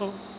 うん。